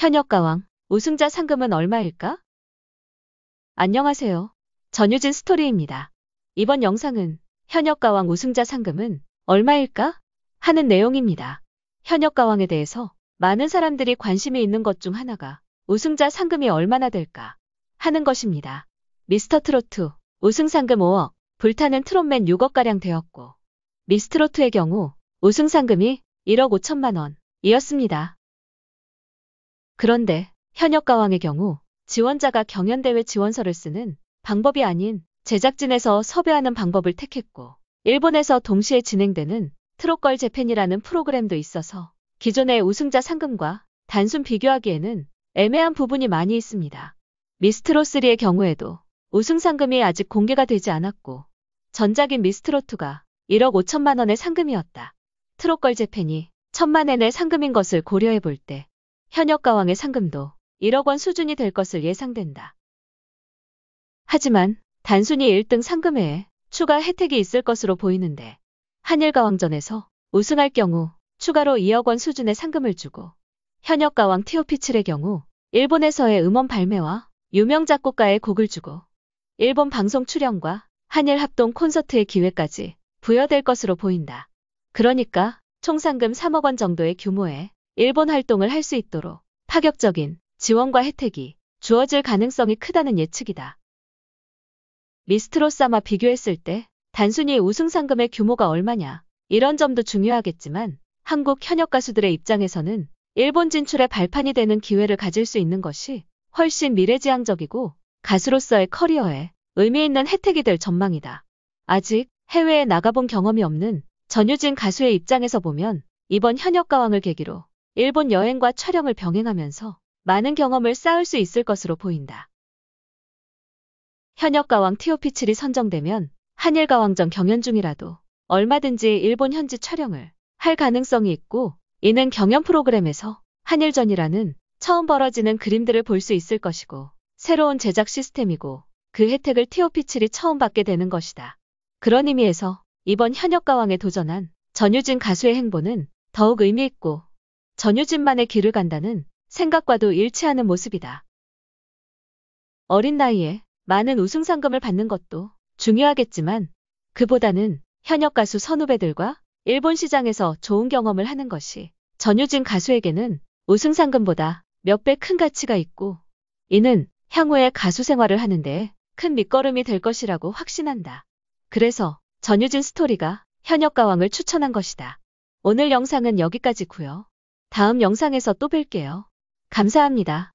현역 가왕, 우승자 상금은 얼마일까? 안녕하세요. 전유진 스토리입니다. 이번 영상은 현역 가왕 우승자 상금은 얼마일까? 하는 내용입니다. 현역 가왕에 대해서 많은 사람들이 관심이 있는 것 중 하나가 우승자 상금이 얼마나 될까 하는 것입니다. 미스터 트로트 우승 상금 5억, 불타는 트롯맨 6억가량 되었고 미스트로트의 경우 우승 상금이 1억 5천만 원이었습니다. 그런데 현역 가왕의 경우 지원자가 경연대회 지원서를 쓰는 방법이 아닌 제작진에서 섭외하는 방법을 택했고 일본에서 동시에 진행되는 트롯걸 재팬이라는 프로그램도 있어서 기존의 우승자 상금과 단순 비교하기에는 애매한 부분이 많이 있습니다. 미스트로3의 경우에도 우승 상금이 아직 공개가 되지 않았고 전작인 미스트로2가 1억 5천만 원의 상금이었다. 트롯걸 재팬이 천만 엔의 상금인 것을 고려해 볼 때 현역 가왕의 상금도 1억 원 수준이 될 것을 예상된다. 하지만 단순히 1등 상금 외에 추가 혜택이 있을 것으로 보이는데 한일 가왕전에서 우승할 경우 추가로 2억 원 수준의 상금을 주고 현역 가왕 티오피칠의 경우 일본에서의 음원 발매와 유명 작곡가의 곡을 주고 일본 방송 출연과 한일 합동 콘서트의 기회까지 부여될 것으로 보인다. 그러니까 총 상금 3억 원 정도의 규모의 일본 활동을 할 수 있도록 파격적인 지원과 혜택이 주어질 가능성이 크다는 예측이다. 미스트로사마 비교했을 때 단순히 우승 상금의 규모가 얼마냐 이런 점도 중요하겠지만 한국 현역 가수들의 입장에서는 일본 진출의 발판이 되는 기회를 가질 수 있는 것이 훨씬 미래지향적이고 가수로서의 커리어에 의미 있는 혜택이 될 전망이다. 아직 해외에 나가본 경험이 없는 전유진 가수의 입장에서 보면 이번 현역 가왕을 계기로 일본 여행과 촬영을 병행하면서 많은 경험을 쌓을 수 있을 것으로 보인다. 현역 가왕 티오피칠이 선정되면 한일 가왕전 경연 중이라도 얼마든지 일본 현지 촬영을 할 가능성이 있고 이는 경연 프로그램에서 한일전이라는 처음 벌어지는 그림들을 볼 수 있을 것이고 새로운 제작 시스템이고 그 혜택을 티오피칠이 처음 받게 되는 것이다. 그런 의미에서 이번 현역 가왕에 도전한 전유진 가수의 행보는 더욱 의미 있고 전유진만의 길을 간다는 생각과도 일치하는 모습이다. 어린 나이에 많은 우승 상금을 받는 것도 중요하겠지만 그보다는 현역 가수 선후배들과 일본 시장에서 좋은 경험을 하는 것이 전유진 가수에게는 우승 상금보다 몇 배 큰 가치가 있고 이는 향후에 가수 생활을 하는데 큰 밑거름이 될 것이라고 확신한다. 그래서 전유진 스토리가 현역 가왕을 추천한 것이다. 오늘 영상은 여기까지고요. 다음 영상에서 또 뵐게요. 감사합니다.